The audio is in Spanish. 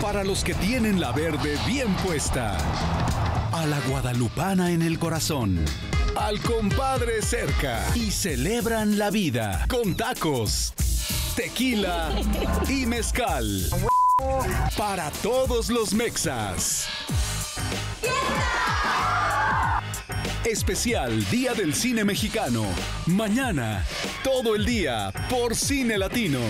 Para los que tienen la verde bien puesta. A la guadalupana en el corazón. Al compadre cerca. Y celebran la vida con tacos, tequila y mezcal. Para todos los mexas. Especial Día del Cine Mexicano. Mañana, todo el día, por Cine Latino.